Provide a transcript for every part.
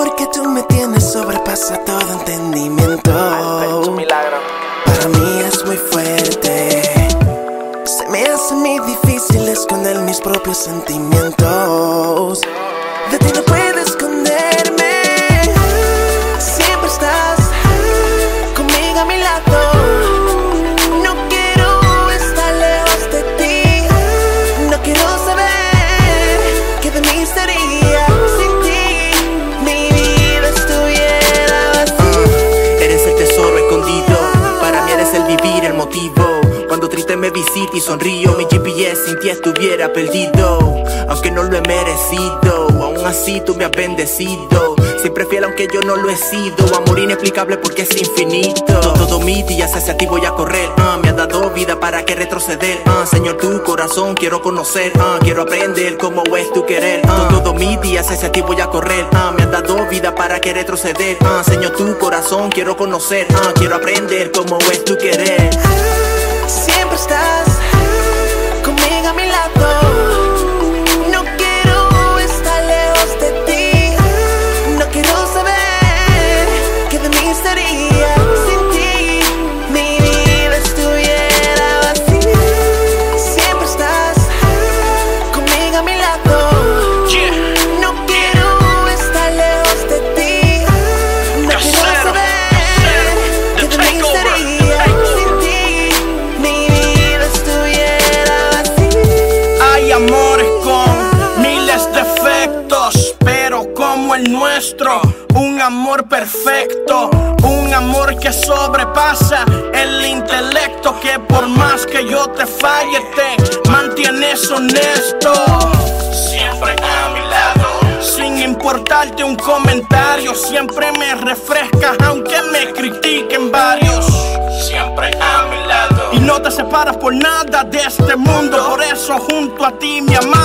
amor que tú me tienes sobrepasa todo entendimiento. Para mí es muy fuerte. Se me hace muy difícil esconder mis propios sentimientos. De ti no puedo esconderme. Cuando triste me visita y sonrío, mi GPS sin ti estuviera perdido. Aunque no lo he merecido, aún así tú me has bendecido. Siempre fiel aunque yo no lo he sido. Amor inexplicable porque es infinito. Todo mi día se hace a ti voy a correr. ah, me has dado vida para que retroceder. ah, Señor, tu corazón quiero conocer. ah, quiero aprender cómo es tu querer. ah, todo mi día se hace a ti voy a correr. ah, me has dado vida para que retroceder. ah, Señor, tu corazón quiero conocer. ah, quiero aprender cómo es tu querer. Siempre estás el nuestro, un amor perfecto, un amor que sobrepasa el intelecto, que por más que yo te falle te mantienes honesto. Siempre a mi lado, sin importarte un comentario, siempre me refrescas aunque me critiquen varios. Siempre a mi lado. Y no te separas por nada de este mundo. Por eso junto a ti me amarro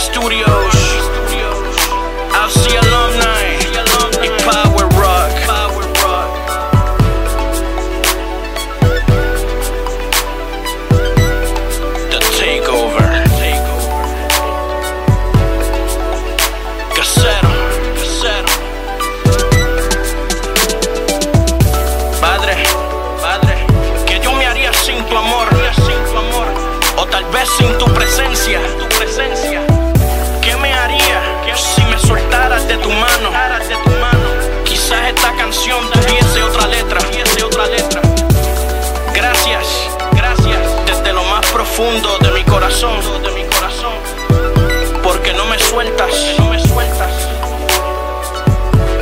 Studios. profundo de mi corazón, de mi corazón, porque no me sueltas, no me sueltas.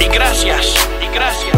Y gracias, y gracias.